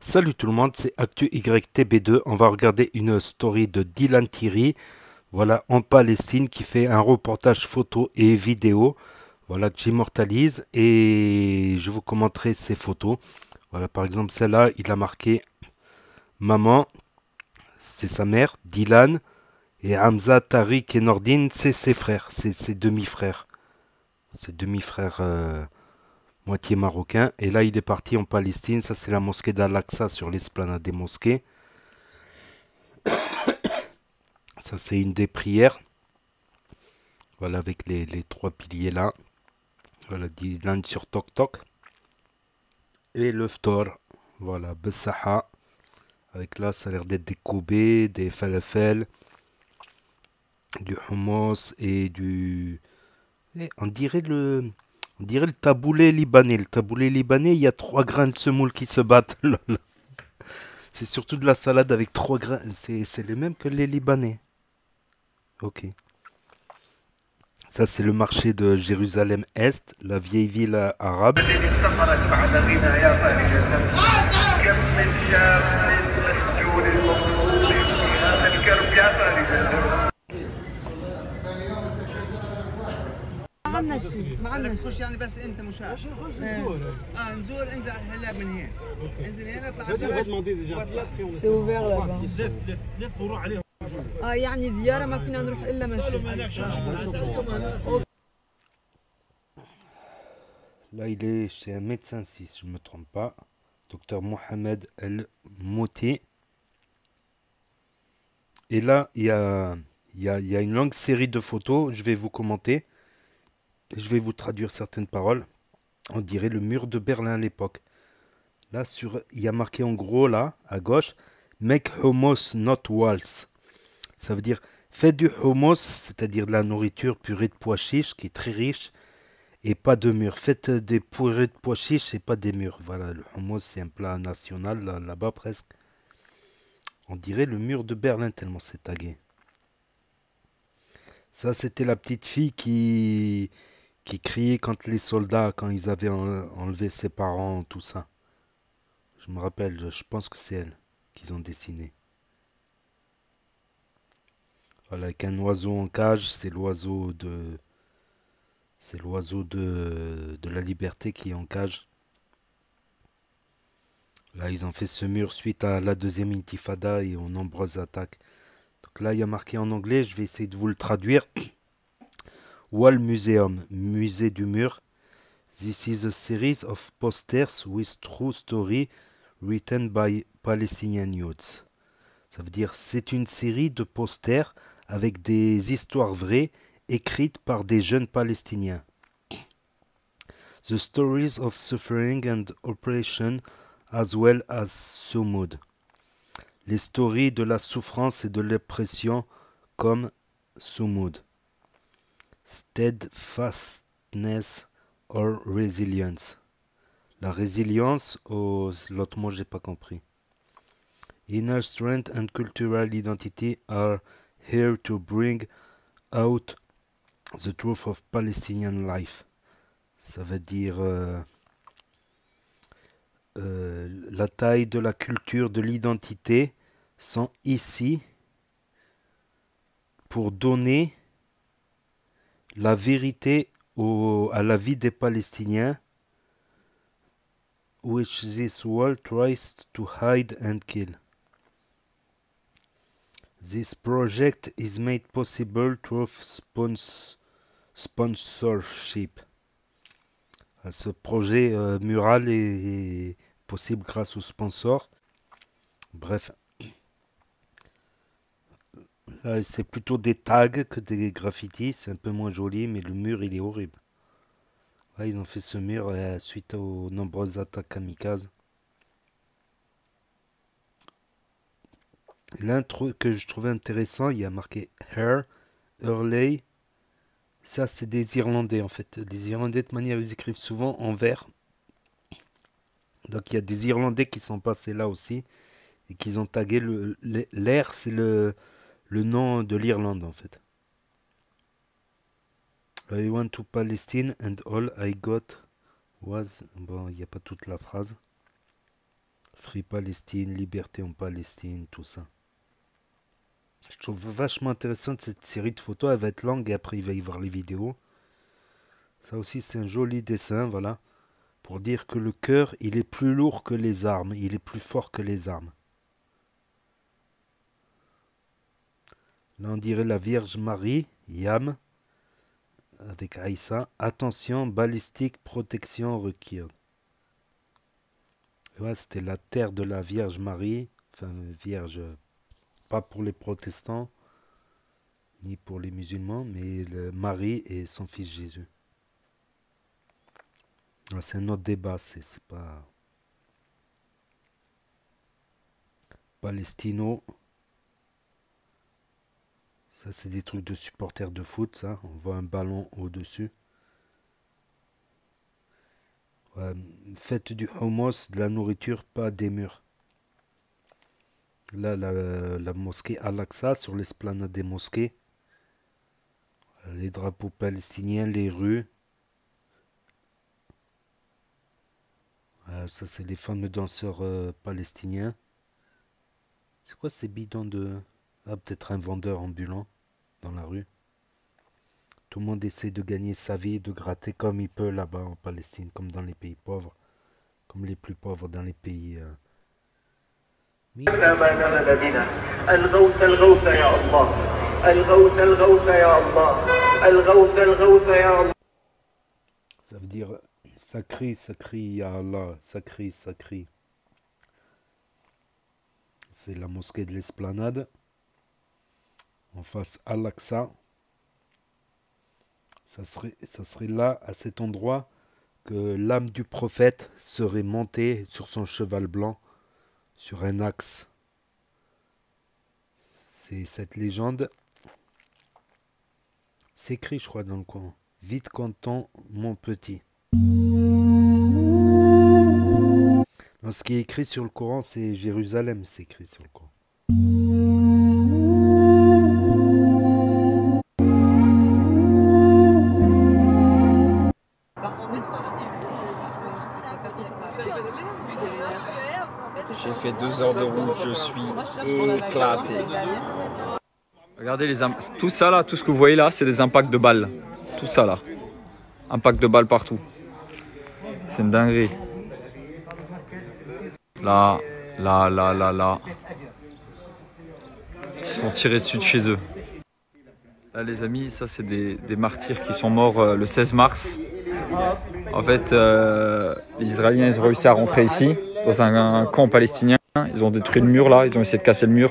Salut tout le monde, c'est Actu YTB2. On va regarder une story de Dylan Thierry, voilà, en Palestine, qui fait un reportage photo et vidéo. Voilà, que j'immortalise et je vous commenterai ses photos. Voilà, par exemple, celle-là, il a marqué Maman, c'est sa mère, Dylan, et Hamza, Tariq et Nordine, c'est ses frères, c'est ses demi-frères. Ses demi-frères euh, moitié marocains. Et là, il est parti en Palestine. Ça, c'est la mosquée d'Al-Aqsa sur l'esplanade des mosquées. Ça, c'est une des prières. Voilà, avec les, trois piliers là. Voilà, Dylan sur Tok Tok. Et le Ftor. Voilà, Bessaha. Avec là, ça a l'air d'être des koubés, des falafel, du hummus et du... on dirait le... On dirait le taboulé libanais. Le taboulé libanais, il y a trois grains de semoule qui se battent. c'est surtout de la salade avec trois grains. C'est les mêmes que les libanais. Ok. Ça, c'est le marché de Jérusalem-Est, la vieille ville arabe. عملنا شيء ما عملنا شيء يعني بس انت مشاهد نزور اه نزور انزل هلا من هنا انزل هنا اطلع على سي اوفير لابا لف لف لف وروح عليهم اه يعني زياره ما فينا نروح الا مشي Là, il est chez un médecin, si je ne me trompe pas, docteur Mohamed El Mouti. Et là, il y, a, il, y a, il y a une longue série de photos, je vais vous commenter. Je vais vous traduire certaines paroles. On dirait le mur de Berlin à l'époque. Là, sur, il y a marqué en gros, là, à gauche, Make homos not walls. Ça veut dire, faites du homos, c'est-à-dire de la nourriture purée de pois chiches, qui est très riche, et pas de murs. Faites des purées de pois chiches et pas des murs. Voilà, le hummus, c'est un plat national, là-bas presque. On dirait le mur de Berlin, tellement c'est tagué. Ça, c'était la petite fille qui, qui criait quand les soldats, quand ils avaient enlevé ses parents, tout ça. Je me rappelle, je pense que c'est elle qu'ils ont dessiné. Voilà, avec un oiseau en cage, c'est l'oiseau de. C'est l'oiseau de, de la liberté qui est en cage. Là, ils ont fait ce mur suite à la deuxième intifada et aux nombreuses attaques. Donc là, il y a marqué en anglais, je vais essayer de vous le traduire. Wall Museum, musée du mur. This is a series of posters with true story written by Palestinian youths. C'est une série de posters avec des histoires vraies écrites par des jeunes Palestiniens. The stories of suffering and oppression as well as sumud. Les stories de la souffrance et de l'oppression comme sumud steadfastness or resilience. La résilience ou l'autre mot j'ai pas compris. Inner strength and cultural identity are here to bring out the truth of Palestinian life. Ça veut dire euh, euh, la taille de la culture, de l'identité sont ici pour donner la vérité au, à la vie des Palestiniens, which this world tries to hide and kill. This project is made possible through spons sponsorship. Ce projet euh, mural est, est, possible grâce aux sponsors. Bref, c'est plutôt des tags que des graffitis. C'est un peu moins joli, mais le mur, il est horrible. ils ont fait ce mur euh, suite aux nombreuses attaques kamikazes. L'un truc que je trouvais intéressant, il y a marqué Hair, Hurley. Ça, c'est des Irlandais en fait. Les Irlandais, de manière, ils écrivent souvent en vert. Donc il y a des Irlandais qui sont passés là aussi et qui ont tagué l'air, c'est le le nom de l'Irlande en fait. I went to Palestine and all I got Was, bon, il n'y a pas toute la phrase. Free Palestine, liberté en Palestine, tout ça. Je trouve vachement intéressante cette série de photos. Elle va être longue et après il va y voir les vidéos. Ça aussi c'est un joli dessin, voilà. Pour dire que le cœur, il est plus lourd que les armes. Il est plus fort que les armes. Là on dirait la Vierge Marie, Yam, avec Aïssa. Attention, balistique, protection. Ouais, C'était la terre de la Vierge Marie. Enfin, Vierge pas pour les protestants ni pour les musulmans, mais le Marie et son fils Jésus. C'est un autre débat, c'est pas. Palestino. Ça, c'est des trucs de supporters de foot, ça. On voit un ballon au-dessus. Faites du hummus, de la nourriture, pas des murs. Là, la, mosquée Al-Aqsa, sur l'esplanade des mosquées. Les drapeaux palestiniens, les rues. Ça, c'est les fameux danseurs euh, palestiniens. C'est quoi ces bidons de... Ah, peut-être un vendeur ambulant dans la rue. Tout le monde essaie de gagner sa vie, de gratter comme il peut là-bas en Palestine, comme dans les pays pauvres, comme les plus pauvres dans les pays. Euh, ça veut dire, ça crie, Allah, ça crie, ça crie. C'est la mosquée de l'esplanade. En face. Ça serait, ça serait là, à cet endroit, que l'âme du prophète serait montée sur son cheval blanc, sur un axe. C'est cette légende. C'est écrit, je crois, dans le coin. Vite content, mon petit. Ce qui est écrit sur le Coran, c'est Jérusalem, c'est écrit sur le Coran. Fait deux heures de route, je suis éclaté. Regardez les tout ça là, tout ce que vous voyez là, c'est des impacts de balles. Tout ça là. Impact de balles partout. C'est une dinguerie. Là, là, là, là, là. Ils se font tirer dessus de chez eux. Là les amis, ça c'est des, des martyrs qui sont morts euh, le 16 mars. En fait, euh, les Israéliens ils ont réussi à rentrer ici, dans un, un camp palestinien. Ils ont détruit le mur là, ils ont essayé de casser le mur.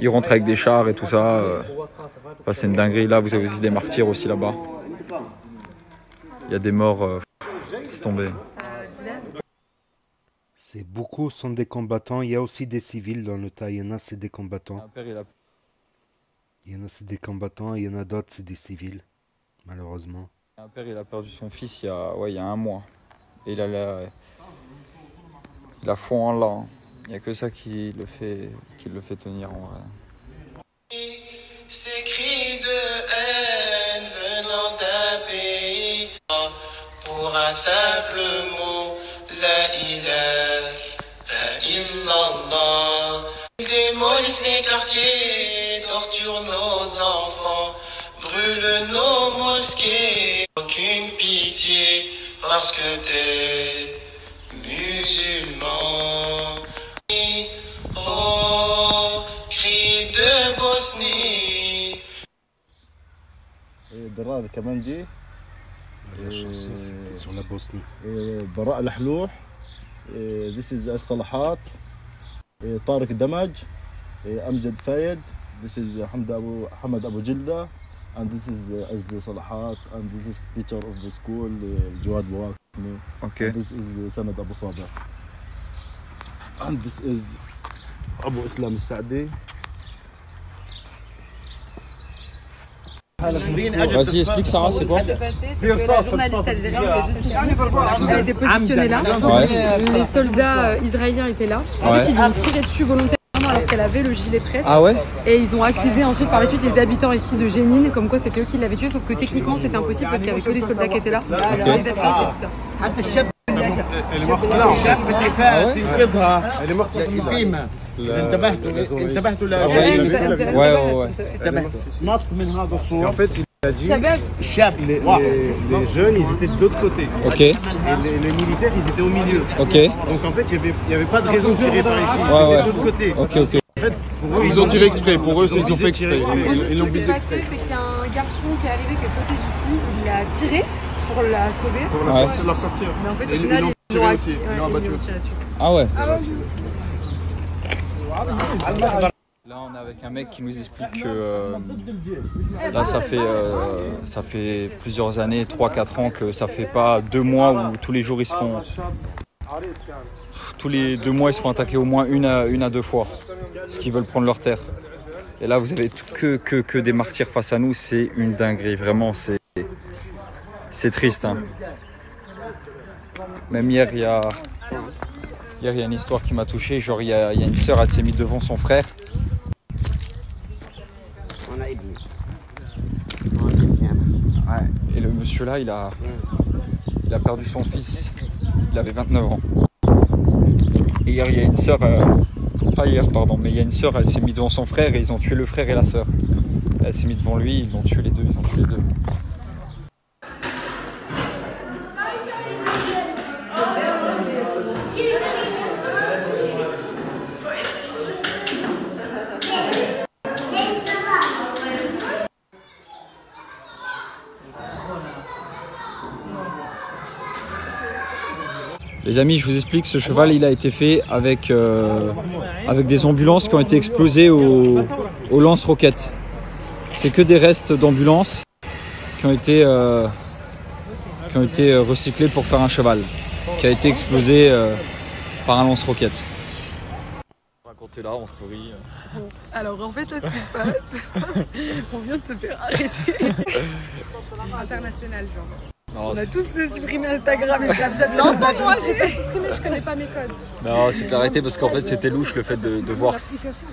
Ils rentrent avec des chars et tout ça. euh. Enfin, c'est une dinguerie. Là, vous avez aussi des martyrs aussi là-bas. Il y a des morts. Euh, c'est tombé. C'est beaucoup sont des combattants. Il y a aussi des civils dans le tas. Il y en a, c'est des combattants. Il y en a, c'est des combattants. Il y en a d'autres, c'est des civils. Malheureusement. Un père, il a perdu son fils il y a, ouais, il y a un mois. Et il a la, il a foi en Allah. Il n'y a que ça qui le fait, qui le fait tenir en vrai. Ces cris de haine venant d'un pays pour un simple mot, la ilaha illallah. Ils démolissent les quartiers, torturent nos enfants, brûlent nos mosquées. Aucune pitié parce que t'es إيه، دراد كمانجي إيه، إيه، براء الحلوح. ذيس از الصلاحات. طارق دمج. أمجد فايد. ذيس از حمد أبو حمد أبو جلدة. اند ذيس از از صلاحات. اند ذيس تيتشر اوف ذا سكول جواد بواك me. Okay. And this is uh, Sanad Abu Sabah. And this is Abu Islam Saadi. Vas-y, explique Sarah, c'est quoi? La journaliste algérienne, elle était positionnée là. Les soldats euh, israéliens étaient là. En fait, ils lui ont tiré dessus volontairement alors qu'elle avait le gilet presse. Ah ouais Et ils ont accusé ensuite par la suite les habitants ici de Génine, comme quoi c'était eux qui l'avaient tué, sauf que techniquement c'était impossible parce qu'il n'y avait que des soldats qui étaient là. Les habitants, c'était tout ça. اللي مقتله الشاب اللي فات ينقذها اللي مقتله يتيمه انتبهتوا انتبهتوا Ouais, ouais, ouais. انتبهتوا les, les, jeunes, ils étaient de l'autre côté. Ok. Les, militaires, ils étaient au milieu. Ok. Donc en fait, il n'y avait, pas de raison de tirer par ici. Ouais, ouais. de l'autre côté. Ok, ok. Ils ont tiré exprès. Pour eux, ils, ils ont fait exprès. exprès. Ils. C'est qu'il y a un garçon qui est arrivé, qui est sauté d'ici. Il a tiré pour la sauver. Pour la, sortir. Mais en fait, au final, ils l'ont tiré aussi. Ils bah, tiré dessus. Ah ouais. Ah ouais. Là, on est avec un mec qui nous explique que euh, là, ça fait, euh, ça fait plusieurs années, 3-4 ans, que ça fait pas deux mois où tous les jours ils se font. Tous les deux mois, ils se font attaquer au moins une à, une à deux fois, parce qu'ils veulent prendre leur terre. Et là, vous avez que, que, que des martyrs face à nous, c'est une dinguerie, vraiment, c'est, c'est triste. hein. Même hier, il y a, hier, il y a une histoire qui m'a touché. Genre, il y a, il y a une sœur, elle s'est mise devant son frère. Et le monsieur là, il a, il a perdu son fils. Il avait 29 ans. Et hier, il y a une sœur, euh, pas hier, pardon, mais il y a une sœur, elle s'est mise devant son frère et ils ont tué le frère et la sœur. Elle s'est mise devant lui, ils l'ont tué les deux, ils ont tué les deux. Les amis, je vous explique, ce cheval, il a été fait avec, euh, avec des ambulances qui ont été explosées au, au lance-roquettes. C'est que des restes d'ambulances qui ont été, euh, qui ont été euh, recyclés pour faire un cheval, qui a été explosé euh, par un lance-roquette. Racontez là en story. Alors en fait, là, ce qui se passe, on vient de se faire arrêter. International, genre. Non, On a tous supprimé Instagram et Snapchat. Non, pas moi, j'ai pas supprimé, je connais pas mes codes. non c'est arrêter parce qu'en fait c'était louche le fait de, de voir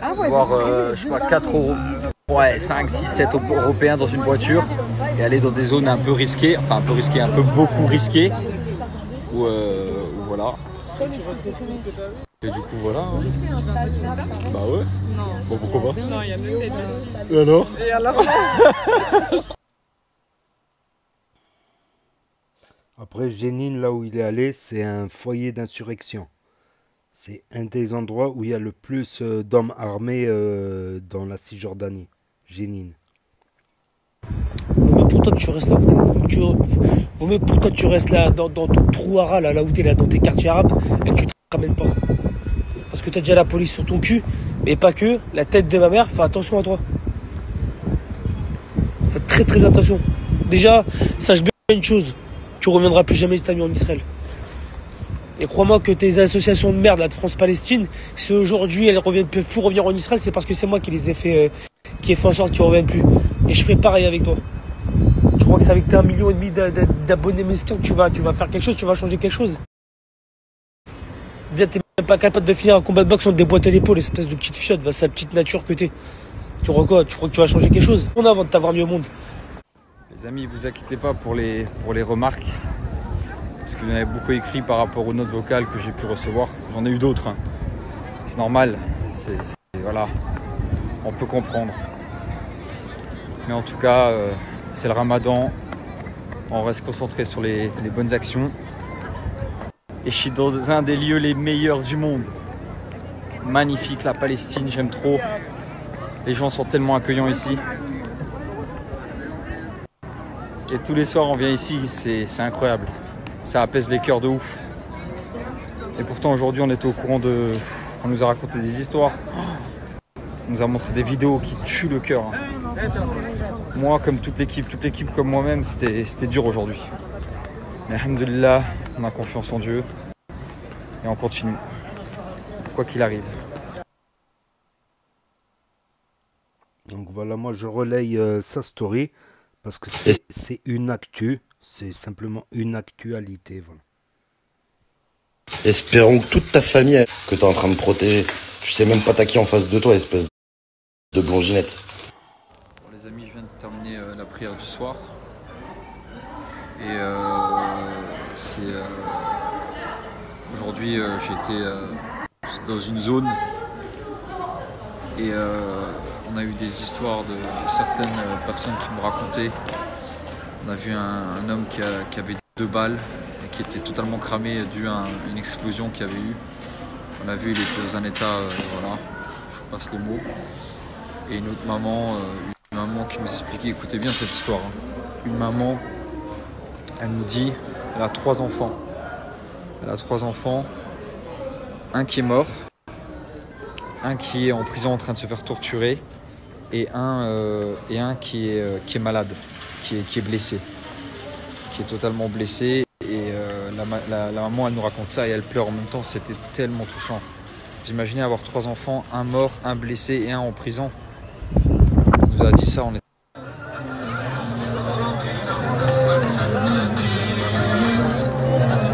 Ah ouais, voir, euh, je sais pas, 4 euros, ouais, 5, 6, 7 Européens dans une voiture et aller dans des zones un peu risquées, enfin un peu risquées, un peu beaucoup risquées, où, euh, où voilà. Et du coup voilà. hein. Bah ouais. Bon pourquoi pas Non, il y a même des. Et alors? Et alors? Après, Jénine, là où il est allé, c'est un foyer d'insurrection. C'est un des endroits où il y a le plus euh, d'hommes armés euh, dans la Cisjordanie. Jénine. Vaut mieux pour toi que tu restes là où Vaut mieux pour toi que tu restes là dans, ton trou à là, là où t'es là, dans tes quartiers arabes, et que tu te ramènes pas. Parce que t'as déjà la police sur ton cul, mais pas que. La tête de ma mère, fais attention à toi. Fais très très attention. Déjà, sache bien une chose. Tu reviendras plus jamais cette nuit en Israël. Et crois-moi que tes associations de merde, là, de France-Palestine, si aujourd'hui elles ne peuvent plus revenir en Israël, c'est parce que c'est moi qui les ai fait, euh, qui ai fait en sorte qu'ils ne reviennent plus. Et je ferai pareil avec toi. Je crois que c'est avec tes 1,5 million et demi d'a- d'a- d'abonnés mesquins que tu vas, tu vas faire quelque chose, tu vas changer quelque chose. Déjà, t'es même pas capable de finir un combat de boxe sans te déboîter l'épaule, espèce de petite fiotte, va sa petite nature que t'es. Tu crois quoi? Tu crois que tu vas changer quelque chose? On avant de t'avoir mis au monde. Les amis, vous inquiétez pas pour les, pour les remarques. Parce que vous en avez beaucoup écrit par rapport aux notes vocales que j'ai pu recevoir. J'en ai eu d'autres. hein. C'est normal. Voilà. On peut comprendre. Mais en tout cas, euh, c'est le ramadan. On reste concentré sur les bonnes actions. Et je suis dans un des lieux les meilleurs du monde. Magnifique, la Palestine, j'aime trop. Les gens sont tellement accueillants ici. Et tous les soirs, on vient ici, c'est incroyable. Ça apaise les cœurs de ouf. Et pourtant, aujourd'hui, on était au courant de. On nous a raconté des histoires. On nous a montré des vidéos qui tuent le cœur. Moi, comme toute l'équipe, toute l'équipe comme moi-même, c'était c'était dur aujourd'hui. Mais Alhamdulillah, on a confiance en Dieu. Et on continue. Quoi qu'il arrive. Donc voilà, moi je relaye euh, sa story parce que c'est une actu, c'est simplement une actualité. Voilà. Espérons que toute ta famille que t'es en train de protéger, tu sais même pas t'as qui en face de toi, espèce de blonginette. Bon, les amis, je viens de terminer euh, la prière du soir. Et euh, c'est. euh, aujourd'hui, euh, j'étais euh, dans une zone et euh, on a eu des histoires de certaines personnes qui me racontaient. On a vu un, homme qui, avait deux balles et qui était totalement cramé dû à un- une explosion qu'il avait eu. On a vu, il était dans un état, euh, voilà, je passe les mots. Et une autre maman, euh, une maman qui nous expliquait, écoutez bien cette histoire. hein. Une maman, elle nous dit, elle a trois enfants. Elle a trois enfants, un qui est mort, un qui est en prison en train de se faire torturer et un, euh, et un qui, est, euh, qui est malade, qui est, qui est blessé, qui est totalement blessé. Et euh, la, ma- la- la maman, elle nous raconte ça et elle pleure en même temps. C'était tellement touchant. J'imaginais avoir trois enfants, un mort, un blessé et un en prison. Elle nous a dit ça, on est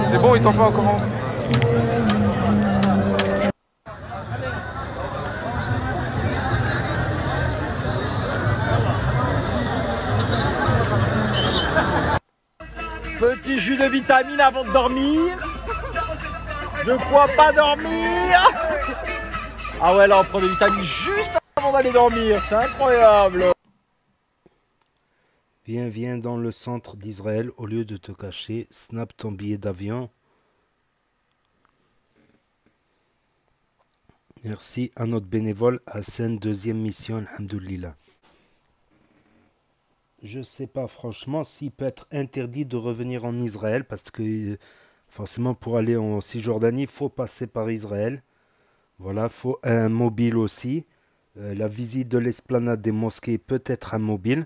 C'est bon, il t'en pas comment Petit jus de vitamine avant de dormir. De quoi pas dormir Ah ouais, là on prend des vitamines juste avant d'aller dormir, c'est incroyable. Viens, viens dans le centre d'Israël au lieu de te cacher. Snap ton billet d'avion. Merci à notre bénévole Hassan, deuxième mission, Alhamdoulilah. Je sais pas franchement s'il peut être interdit de revenir en Israël parce que euh, forcément pour aller en Cisjordanie, il faut passer par Israël. Voilà, faut un mobile aussi. Euh, la visite de l'esplanade des mosquées peut être un mobile.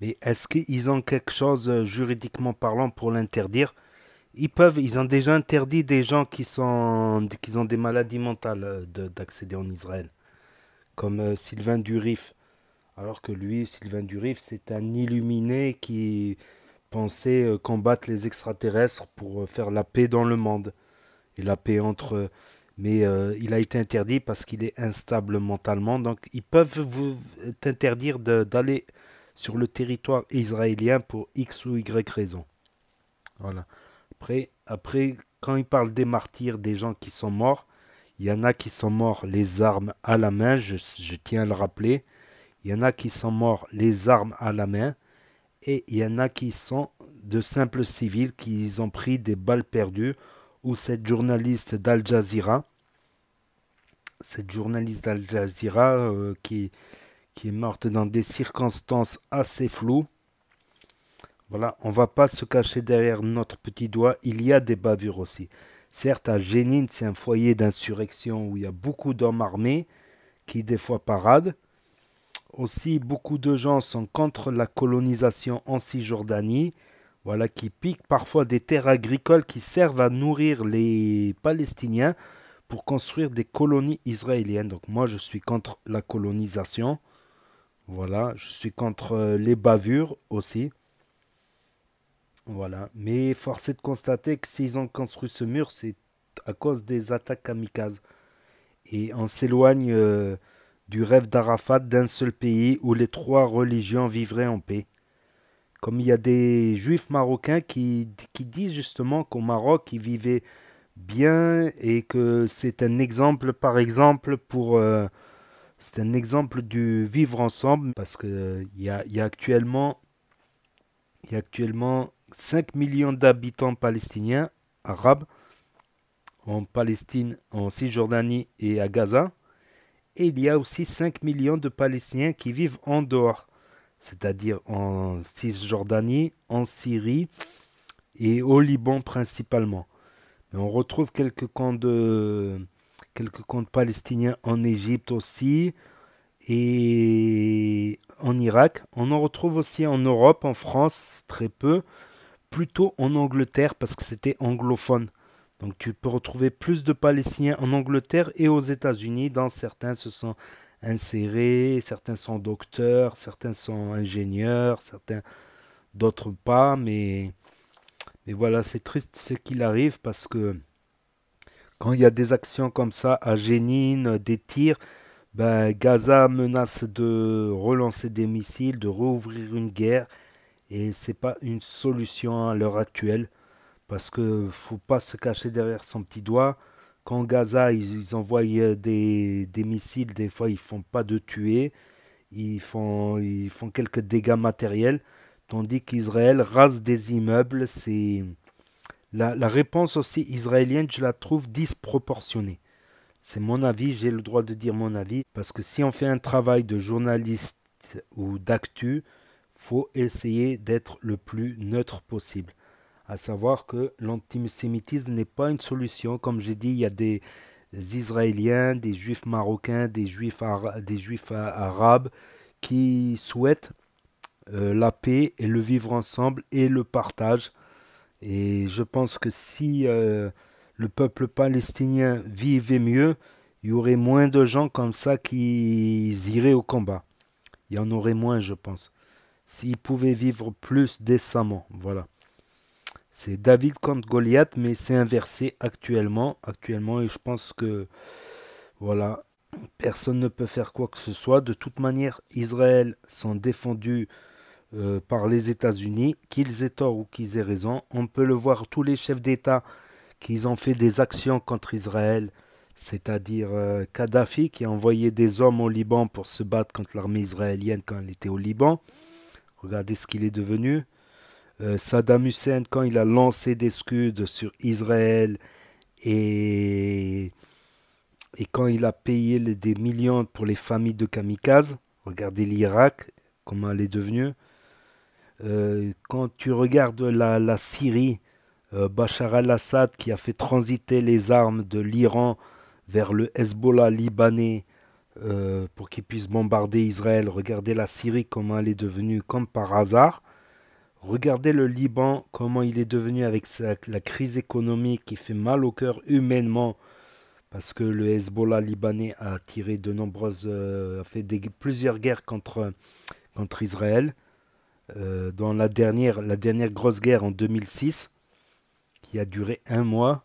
Mais est-ce qu'ils ont quelque chose euh, juridiquement parlant pour l'interdire? Ils peuvent, ils ont déjà interdit des gens qui sont qui ont des maladies mentales de- d'accéder en Israël, comme Sylvain Durif. Alors que lui, Sylvain Durif, c'est un illuminé qui pensait euh, combattre les extraterrestres pour euh, faire la paix dans le monde et la paix entre eux. Mais euh, il a été interdit parce qu'il est instable mentalement. Donc ils peuvent vous t'interdire de- d'aller sur le territoire israélien pour X ou Y raison. Voilà. Après, après, quand il parle des martyrs, des gens qui sont morts, il y en a qui sont morts les armes à la main, je, je tiens à le rappeler. Il y en a qui sont morts les armes à la main. Et il y en a qui sont de simples civils qui ont pris des balles perdues. Ou cette journaliste d'Al Jazeera, cette journaliste d'Al Jazeera euh, qui, est morte dans des circonstances assez floues. Voilà, on va pas se cacher derrière notre petit doigt, il y a des bavures aussi. Certes, à Jénine, c'est un foyer d'insurrection où il y a beaucoup d'hommes armés qui des fois paradent. Aussi, beaucoup de gens sont contre la colonisation en Cisjordanie, voilà, qui piquent parfois des terres agricoles qui servent à nourrir les Palestiniens pour construire des colonies israéliennes. Donc moi, je suis contre la colonisation. Voilà, je suis contre euh, les bavures aussi. Voilà, mais force est de constater que s'ils ont construit ce mur, c'est à cause des attaques kamikazes. Et on s'éloigne euh, du rêve d'Arafat d'un seul pays où les trois religions vivraient en paix. Comme il y a des juifs marocains qui, qui disent justement qu'au Maroc, ils vivaient bien et que c'est un exemple, par exemple, pour... euh, c'est un exemple du vivre ensemble parce que euh, y a, y a actuellement y a actuellement 5 millions d'habitants palestiniens arabes en Palestine, en Cisjordanie et à Gaza. Et il y a aussi 5 millions de Palestiniens qui vivent en dehors, c'est-à-dire en Cisjordanie, en Syrie et au Liban principalement. On retrouve quelques camps de quelques camps palestiniens en Égypte aussi et en Irak. On en retrouve aussi en Europe, en France, très peu, plutôt en Angleterre parce que c'était anglophone. Donc tu peux retrouver plus de Palestiniens en Angleterre et aux États-Unis. Dans certains se sont insérés, certains sont docteurs, certains sont ingénieurs, certains d'autres pas. Mais, mais voilà, c'est triste ce qu'il arrive parce que quand il y a des actions comme ça à Jénine, des tirs, ben, Gaza menace de relancer des missiles, de rouvrir une guerre. Et c'est pas une solution à l'heure actuelle Parce que faut pas se cacher derrière son petit doigt. Quand Gaza, ils, envoient euh, des, des missiles, des fois, ils font pas de tuer. Ils font, ils font quelques dégâts matériels. Tandis qu'Israël rase des immeubles. C'est la, la réponse aussi israélienne, je la trouve disproportionnée. C'est mon avis, j'ai le droit de dire mon avis. Parce que si on fait un travail de journaliste ou d'actu, faut essayer d'être le plus neutre possible. À savoir que l'antisémitisme n'est pas une solution. Comme j'ai dit, il y a des Israéliens, des Juifs marocains, des Juifs, des juifs arabes qui souhaitent euh, la paix et le vivre ensemble et le partage. Et je pense que si euh, le peuple palestinien vivait mieux, il y aurait moins de gens comme ça qui iraient au combat. Il y en aurait moins, je pense. S'ils pouvaient vivre plus décemment, voilà. C'est David contre Goliath, mais c'est inversé actuellement. Actuellement, et je pense que voilà, personne ne peut faire quoi que ce soit. De toute manière, Israël sont défendus euh, par les États-Unis, qu'ils aient tort ou qu'ils aient raison. On peut le voir, tous les chefs d'État qu'ils ont fait des actions contre Israël, c'est-à-dire euh, Kadhafi qui a envoyé des hommes au Liban pour se battre contre l'armée israélienne quand elle était au Liban. Regardez ce qu'il est devenu. Euh, Saddam Hussein, quand il a lancé des scuds sur Israël et, quand il a payé des millions pour les familles de kamikazes, regardez l'Irak, comment elle est devenue. Euh, quand tu regardes la, Syrie, euh, Bachar al-Assad qui a fait transiter les armes de l'Iran vers le Hezbollah libanais pour qu'il puisse bombarder Israël. Regardez la Syrie, comment elle est devenue comme par hasard. Regardez le Liban, comment il est devenu avec la crise économique qui fait mal au cœur humainement, parce que le Hezbollah libanais a tiré de nombreuses, euh, a fait plusieurs guerres contre, Israël. Euh, dans la dernière, grosse guerre en 2006, qui a duré un mois,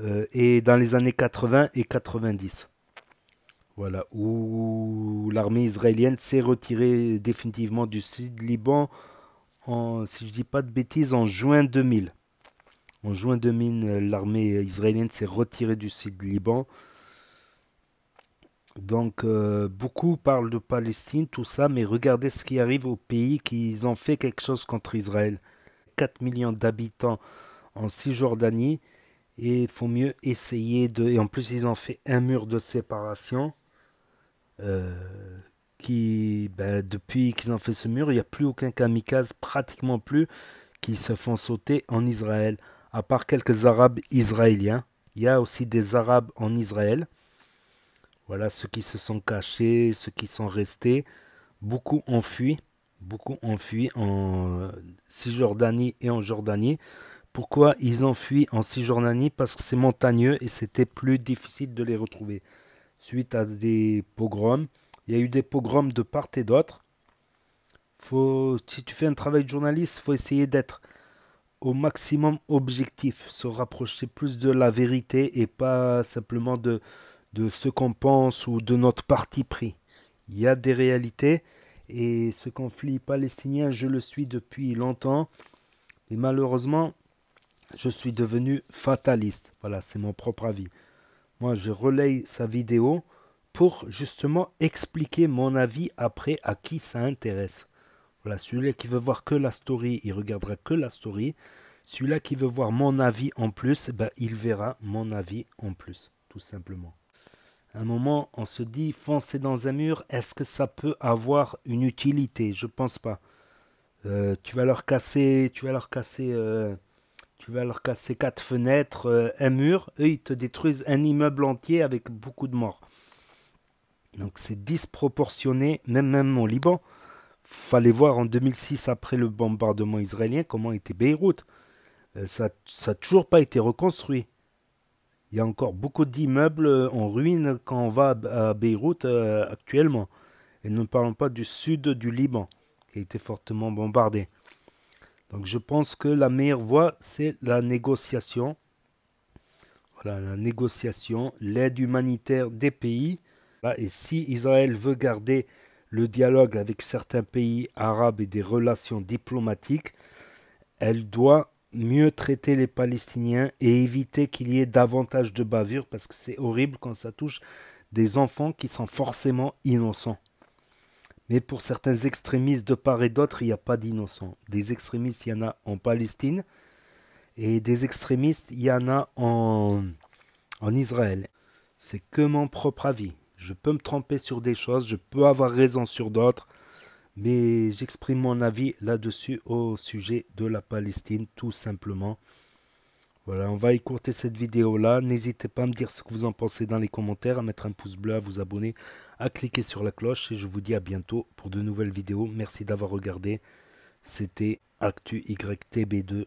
euh, et dans les années 80 et 90. Voilà, où l'armée israélienne s'est retirée définitivement du sud Liban si je dis pas de bêtises, en juin 2000. En juin 2000, euh, l'armée israélienne s'est retirée du sud Liban. Donc, euh, beaucoup parlent de Palestine, tout ça, mais regardez ce qui arrive aux pays qui ont fait quelque chose contre Israël. 4 millions d'habitants en Cisjordanie, et il faut mieux essayer de... Et en plus, ils ont fait un mur de séparation. euh, ben, depuis qu'ils ont fait ce mur, il n'y a plus aucun kamikaze, pratiquement plus, qui se font sauter en Israël, à part quelques Arabes israéliens. Il y a aussi des Arabes en Israël. Voilà ceux qui se sont cachés, ceux qui sont restés. Beaucoup ont fui, beaucoup ont fui en Cisjordanie et en Jordanie. Pourquoi ils ont fui en Cisjordanie? Parce que c'est montagneux et c'était plus difficile de les retrouver. Suite à des pogroms, il y a eu des pogroms de part et d'autre. Si tu fais un travail de journaliste, il faut essayer d'être au maximum objectif, se rapprocher plus de la vérité et pas simplement de, de ce qu'on pense ou de notre parti pris. Il y a des réalités et ce conflit palestinien, je le suis depuis longtemps et malheureusement, je suis devenu fataliste. Voilà, c'est mon propre avis. Moi, je relaye sa vidéo pour justement expliquer mon avis après à qui ça intéresse. Voilà, celui-là qui veut voir que la story, il regardera que la story. Celui-là qui veut voir mon avis en plus, eh ben, il verra mon avis en plus, tout simplement. À un moment, on se dit, foncer dans un mur, est-ce que ça peut avoir une utilité? Je pense pas. Euh, tu vas leur casser, tu vas leur casser, euh, tu vas leur casser quatre fenêtres, euh, un mur. Eux, ils te détruisent un immeuble entier avec beaucoup de morts. Donc c'est disproportionné, même même au Liban. Fallait voir en 2006 après le bombardement israélien comment était Beyrouth. Euh, ça n'a toujours pas été reconstruit. Il y a encore beaucoup d'immeubles euh, en ruine quand on va à Beyrouth euh, actuellement. Et ne parlons pas du sud du Liban, qui a été fortement bombardé. Donc je pense que la meilleure voie, c'est la négociation. Voilà, la négociation, l'aide humanitaire des pays. Et si Israël veut garder le dialogue avec certains pays arabes et des relations diplomatiques, elle doit mieux traiter les Palestiniens et éviter qu'il y ait davantage de bavures parce que c'est horrible quand ça touche des enfants qui sont forcément innocents. Mais pour certains extrémistes de part et d'autre, il n'y a pas d'innocents. Des extrémistes, il y en a en Palestine et des extrémistes, il y en a en, en Israël. C'est que mon propre avis. Je peux me tromper sur des choses, je peux avoir raison sur d'autres, mais j'exprime mon avis là-dessus au sujet de la Palestine, tout simplement. Voilà, on va écourter cette vidéo-là. N'hésitez pas à me dire ce que vous en pensez dans les commentaires, à mettre un pouce bleu, à vous abonner, à cliquer sur la cloche. Et je vous dis à bientôt pour de nouvelles vidéos. Merci d'avoir regardé. C'était Actu YTB2